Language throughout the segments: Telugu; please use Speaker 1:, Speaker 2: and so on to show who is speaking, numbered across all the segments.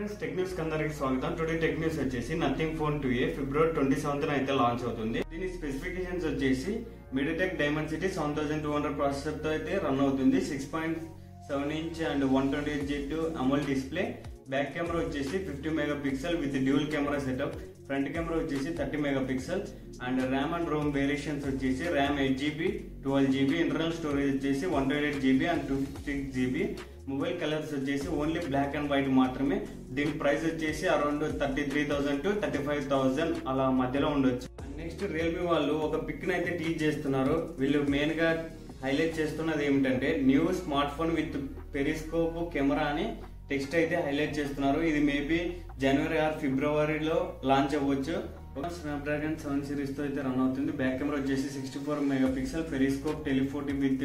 Speaker 1: ఫ్రెండ్స్ టెక్ న్యూస్ అందరికి స్వాగతం. టుడే టెక్ న్యూస్ వచ్చేసి Nothing phone two A February twenty seventh అయితే లాంచ్ అవుతుంది. దీని స్పెసిఫికేషన్స్ వచ్చేసి MediaTek Dimensity seven thousand two hundred ప్రాసెసర్తో అయితే రన్ అవుతుంది. Six point seven inch and one twenty eight jet AMOLED display back camera వచ్చేసి fifty megapixel with dual camera setup front camera వచ్చేసి thirty megapixel and RAM and ROM variations వచ్చేసి RAM eight GB twelve GB internal storage వచ్చేసి one twenty eight GB and two six GB mobile colours వచ్చేసి ఓన్లీ బ్లాక్ అండ్ వైట్ మాత్రమే. దీని ప్రైస్ వచ్చేసి around thirty three thousand to thirty five thousand అలా మధ్యలో ఉండొచ్చు. నెక్స్ట్ రియల్మీ వాళ్ళు ఒక పిక్ని అయితే టీచ్ చేస్తున్నారు. వీళ్ళు మెయిన్గా హైలైట్ చేస్తున్నది ఏమిటంటే new smart phone with periscope camera అని టెక్స్ట్ అయితే హైలైట్ చేస్తున్నారు. ఇది మేబీ జనవరి ఆర్ ఫిబ్రవరిలో లాంచ్ అవ్వచ్చు. స్నాప్డ్రాగన్ సెవెన్ సిరీస్తో అయితే రన్ అవుతుంది. బ్యాక్ కెమెరా వచ్చేసి sixty four megapixel periscope telephoto with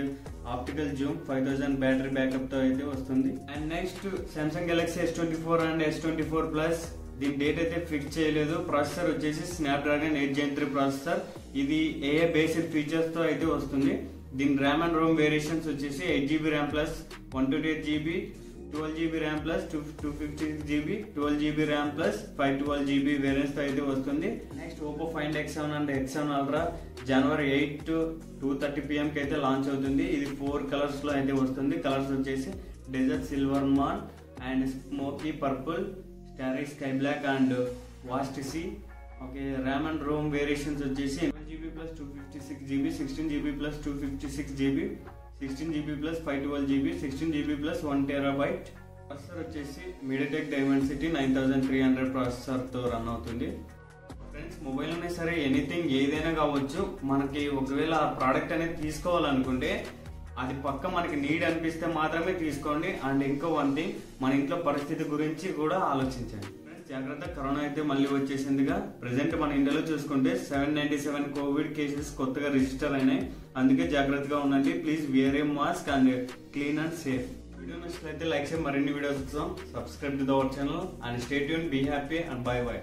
Speaker 1: optical zoom five thousand battery బ్యాకప్తో అయితే వస్తుంది. And next Samsung Galaxy S twenty four and S twenty four plus దీని డేట్ అయితే ఫిక్స్ చేయలేదు. ప్రాసెసర్ వచ్చేసి Snapdragon eight Gen three processor ఇది ఏఏ బేసిక్ ఫీచర్స్తో అయితే వస్తుంది. దీని ర్యామ్ అండ్ రోమ్ వేరియేషన్స్ వచ్చేసి eight GB RAM plus one twenty eight GB twelve GB RAM plus two two fifty six GB twelve GB RAM plus five twelve GB వేరియంట్స్తో అయితే వస్తుంది. Next Oppo Find X seven and X seven Ultra January eight to two thirty PM కి అయితే లాంచ్ అవుతుంది. ఇది ఫోర్ కలర్స్లో అయితే వస్తుంది. కలర్స్ వచ్చేసి desert silver moon and smoky purple starry sky black and vast sea okay RAM and ROM variations వచ్చేసి GB plus two fifty six GB sixteen GB plus two fifty six GB sixteen GB plus five twelve GB sixteen GB plus one terabyte. Processor వచ్చేసి MediaTek Dimensity nine thousand three hundred ప్రాసెసర్తో run అవుతుంది. ఫ్రెండ్స్ మొబైల్ అనే సరే ఎనీథింగ్ ఏదైనా కావచ్చు మనకి ఒకవేళ ఆ ప్రోడక్ట్ అనేది తీసుకోవాలనుకుంటే అది పక్క మనకి నీడ్ అనిపిస్తే మాత్రమే తీసుకోండి. అండ్ ఇంకో వన్ థింగ్ మన ఇంట్లో పరిస్థితి గురించి కూడా ఆలోచించండి. జాగ్రత్త. కరోనా అయితే మళ్ళీ వచ్చేసిందిగా. ప్రెసెంట్ మన ఇండియాలో చూసుకుంటే seven ninety seven Covid cases కొత్తగా రిజిస్టర్ అయినాయి. అందుకే జాగ్రత్తగా ఉండండి. Please wear a mask and clean and safe video నచ్చినట్లయితే లైక్ చేసి మరిన్ని videos subscribe to our channel and stay Yoon be happy and bye bye